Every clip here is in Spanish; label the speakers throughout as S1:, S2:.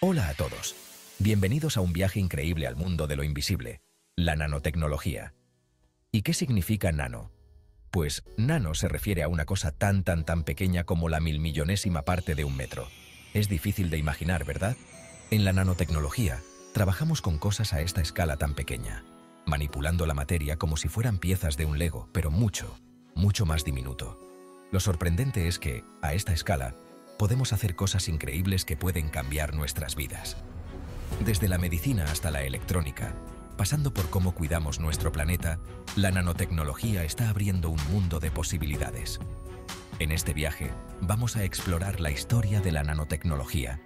S1: Hola a todos. Bienvenidos a un viaje increíble al mundo de lo invisible, la nanotecnología. ¿Y qué significa nano? Pues nano se refiere a una cosa tan tan tan pequeña como la milmillonésima parte de un metro. Es difícil de imaginar, ¿verdad? En la nanotecnología, trabajamos con cosas a esta escala tan pequeña, manipulando la materia como si fueran piezas de un Lego, pero mucho, mucho más diminuto. Lo sorprendente es que, a esta escala, podemos hacer cosas increíbles que pueden cambiar nuestras vidas. Desde la medicina hasta la electrónica, pasando por cómo cuidamos nuestro planeta, la nanotecnología está abriendo un mundo de posibilidades. En este viaje, vamos a explorar la historia de la nanotecnología,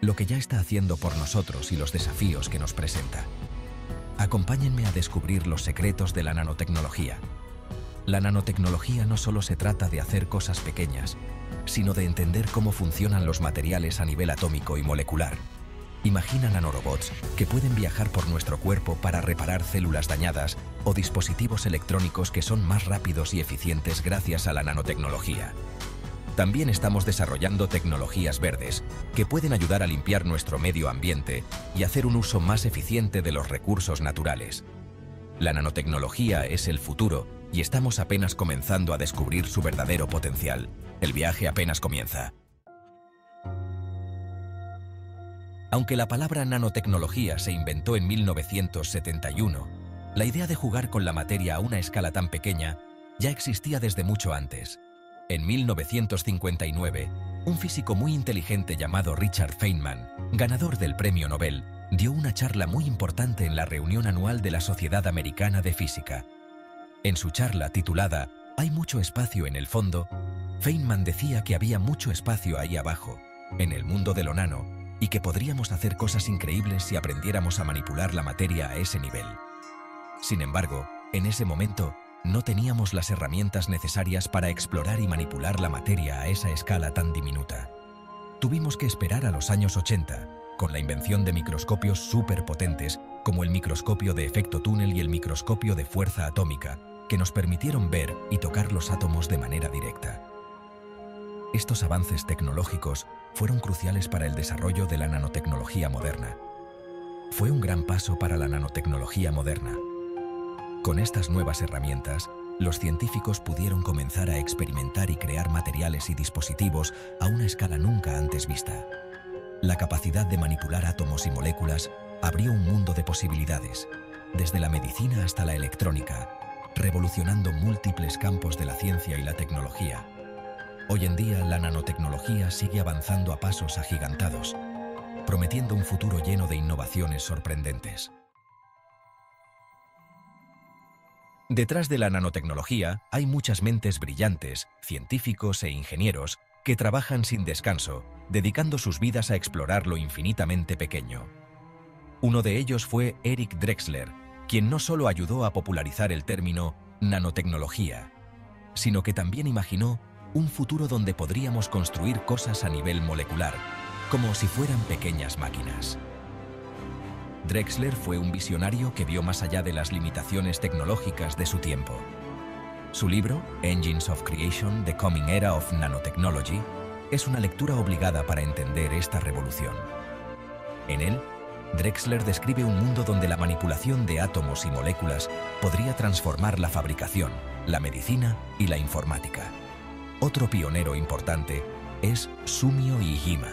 S1: lo que ya está haciendo por nosotros y los desafíos que nos presenta. Acompáñenme a descubrir los secretos de la nanotecnología. La nanotecnología no solo se trata de hacer cosas pequeñas, sino de entender cómo funcionan los materiales a nivel atómico y molecular. Imagina nanorobots que pueden viajar por nuestro cuerpo para reparar células dañadas o dispositivos electrónicos que son más rápidos y eficientes gracias a la nanotecnología. También estamos desarrollando tecnologías verdes que pueden ayudar a limpiar nuestro medio ambiente y hacer un uso más eficiente de los recursos naturales. La nanotecnología es el futuro y estamos apenas comenzando a descubrir su verdadero potencial. El viaje apenas comienza. Aunque la palabra nanotecnología se inventó en 1971, la idea de jugar con la materia a una escala tan pequeña ya existía desde mucho antes. En 1959, un físico muy inteligente llamado Richard Feynman, ganador del Premio Nobel, dio una charla muy importante en la reunión anual de la Sociedad Americana de Física. En su charla titulada Hay mucho espacio en el fondo, Feynman decía que había mucho espacio ahí abajo, en el mundo de lo nano, y que podríamos hacer cosas increíbles si aprendiéramos a manipular la materia a ese nivel. Sin embargo, en ese momento, no teníamos las herramientas necesarias para explorar y manipular la materia a esa escala tan diminuta. Tuvimos que esperar a los años 80, con la invención de microscopios superpotentes como el microscopio de efecto túnel y el microscopio de fuerza atómica, que nos permitieron ver y tocar los átomos de manera directa. Estos avances tecnológicos fueron cruciales para el desarrollo de la nanotecnología moderna. Fue un gran paso para la nanotecnología moderna, con estas nuevas herramientas, los científicos pudieron comenzar a experimentar y crear materiales y dispositivos a una escala nunca antes vista. La capacidad de manipular átomos y moléculas abrió un mundo de posibilidades, desde la medicina hasta la electrónica, revolucionando múltiples campos de la ciencia y la tecnología. Hoy en día la nanotecnología sigue avanzando a pasos agigantados, prometiendo un futuro lleno de innovaciones sorprendentes. Detrás de la nanotecnología hay muchas mentes brillantes, científicos e ingenieros que trabajan sin descanso, dedicando sus vidas a explorar lo infinitamente pequeño. Uno de ellos fue Eric Drexler, quien no solo ayudó a popularizar el término nanotecnología, sino que también imaginó un futuro donde podríamos construir cosas a nivel molecular, como si fueran pequeñas máquinas. Drexler fue un visionario que vio más allá de las limitaciones tecnológicas de su tiempo. Su libro, Engines of Creation, The Coming Era of Nanotechnology, es una lectura obligada para entender esta revolución. En él, Drexler describe un mundo donde la manipulación de átomos y moléculas podría transformar la fabricación, la medicina y la informática. Otro pionero importante es Sumio Iijima,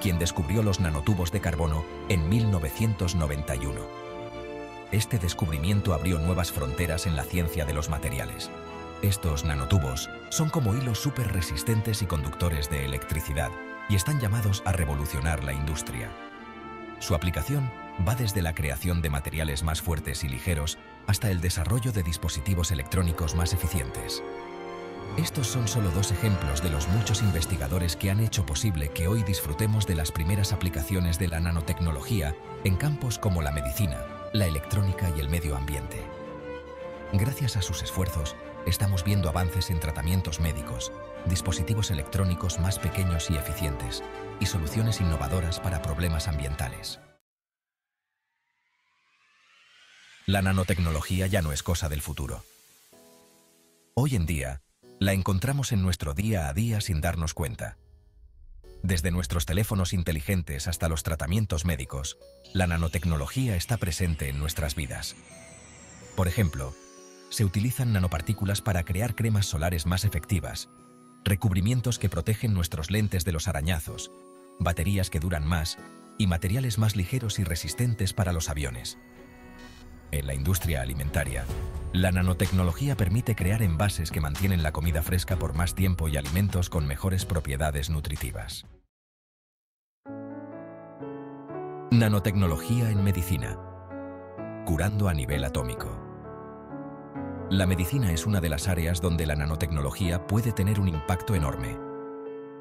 S1: quien descubrió los nanotubos de carbono en 1991. Este descubrimiento abrió nuevas fronteras en la ciencia de los materiales. Estos nanotubos son como hilos súper resistentes y conductores de electricidad y están llamados a revolucionar la industria. Su aplicación va desde la creación de materiales más fuertes y ligeros hasta el desarrollo de dispositivos electrónicos más eficientes. Estos son solo dos ejemplos de los muchos investigadores que han hecho posible que hoy disfrutemos de las primeras aplicaciones de la nanotecnología en campos como la medicina, la electrónica y el medio ambiente. Gracias a sus esfuerzos, estamos viendo avances en tratamientos médicos, dispositivos electrónicos más pequeños y eficientes, y soluciones innovadoras para problemas ambientales. La nanotecnología ya no es cosa del futuro. Hoy en día, la encontramos en nuestro día a día sin darnos cuenta. Desde nuestros teléfonos inteligentes hasta los tratamientos médicos, la nanotecnología está presente en nuestras vidas. Por ejemplo, se utilizan nanopartículas para crear cremas solares más efectivas, recubrimientos que protegen nuestros lentes de los arañazos, baterías que duran más y materiales más ligeros y resistentes para los aviones. En la industria alimentaria, la nanotecnología permite crear envases que mantienen la comida fresca por más tiempo y alimentos con mejores propiedades nutritivas. Nanotecnología en medicina. Curando a nivel atómico. La medicina es una de las áreas donde la nanotecnología puede tener un impacto enorme.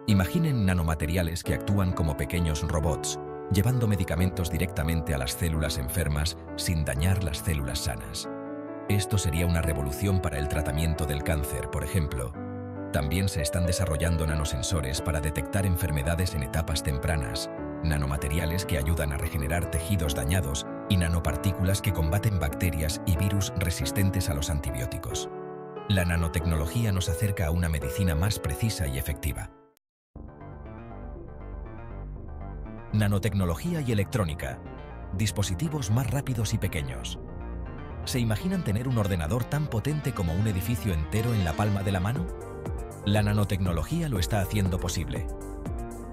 S1: Imaginen nanomateriales que actúan como pequeños robots, llevando medicamentos directamente a las células enfermas sin dañar las células sanas. Esto sería una revolución para el tratamiento del cáncer, por ejemplo. También se están desarrollando nanosensores para detectar enfermedades en etapas tempranas, nanomateriales que ayudan a regenerar tejidos dañados y nanopartículas que combaten bacterias y virus resistentes a los antibióticos. La nanotecnología nos acerca a una medicina más precisa y efectiva. Nanotecnología y electrónica. Dispositivos más rápidos y pequeños. ¿Se imaginan tener un ordenador tan potente como un edificio entero en la palma de la mano? La nanotecnología lo está haciendo posible.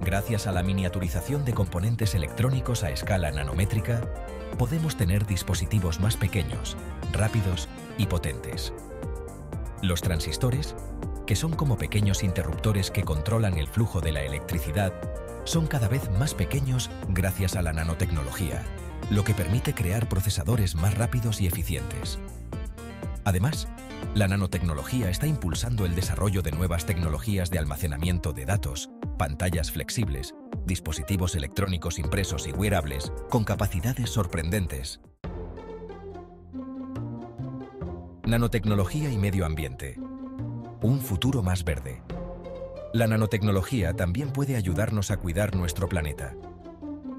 S1: Gracias a la miniaturización de componentes electrónicos a escala nanométrica, podemos tener dispositivos más pequeños, rápidos y potentes. Los transistores, que son como pequeños interruptores que controlan el flujo de la electricidad, son cada vez más pequeños gracias a la nanotecnología, lo que permite crear procesadores más rápidos y eficientes. Además, la nanotecnología está impulsando el desarrollo de nuevas tecnologías de almacenamiento de datos, pantallas flexibles, dispositivos electrónicos impresos y wearables con capacidades sorprendentes. Nanotecnología y medio ambiente. Un futuro más verde. La nanotecnología también puede ayudarnos a cuidar nuestro planeta.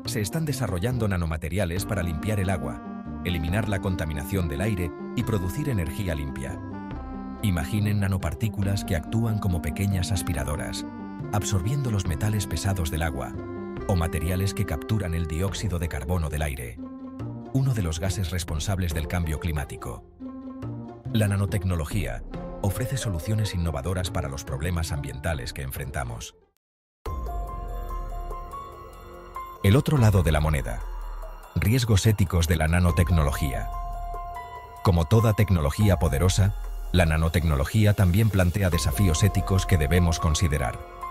S1: Se están desarrollando nanomateriales para limpiar el agua, eliminar la contaminación del aire y producir energía limpia. Imaginen nanopartículas que actúan como pequeñas aspiradoras, absorbiendo los metales pesados del agua, o materiales que capturan el dióxido de carbono del aire, uno de los gases responsables del cambio climático. La nanotecnología ofrece soluciones innovadoras para los problemas ambientales que enfrentamos. El otro lado de la moneda. Riesgos éticos de la nanotecnología. Como toda tecnología poderosa, la nanotecnología también plantea desafíos éticos que debemos considerar.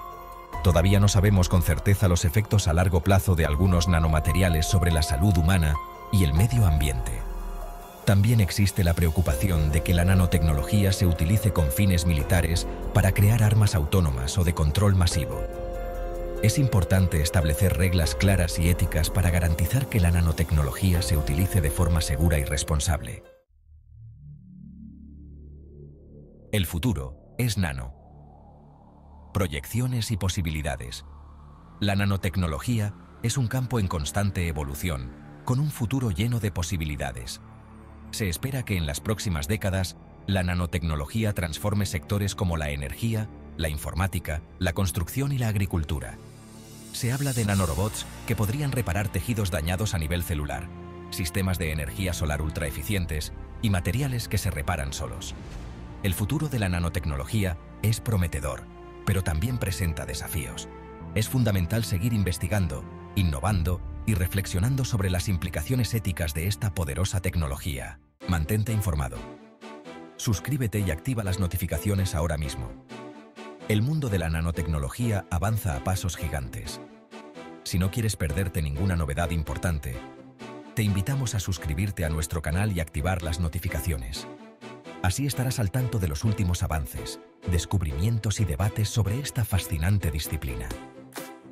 S1: Todavía no sabemos con certeza los efectos a largo plazo de algunos nanomateriales sobre la salud humana y el medio ambiente. También existe la preocupación de que la nanotecnología se utilice con fines militares para crear armas autónomas o de control masivo. Es importante establecer reglas claras y éticas para garantizar que la nanotecnología se utilice de forma segura y responsable. El futuro es nano proyecciones y posibilidades. La nanotecnología es un campo en constante evolución, con un futuro lleno de posibilidades. Se espera que en las próximas décadas, la nanotecnología transforme sectores como la energía, la informática, la construcción y la agricultura. Se habla de nanorobots que podrían reparar tejidos dañados a nivel celular, sistemas de energía solar ultraeficientes y materiales que se reparan solos. El futuro de la nanotecnología es prometedor pero también presenta desafíos. Es fundamental seguir investigando, innovando y reflexionando sobre las implicaciones éticas de esta poderosa tecnología. Mantente informado. Suscríbete y activa las notificaciones ahora mismo. El mundo de la nanotecnología avanza a pasos gigantes. Si no quieres perderte ninguna novedad importante, te invitamos a suscribirte a nuestro canal y activar las notificaciones. Así estarás al tanto de los últimos avances, descubrimientos y debates sobre esta fascinante disciplina.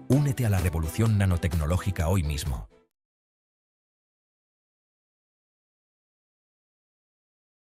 S1: Únete a la revolución nanotecnológica hoy mismo.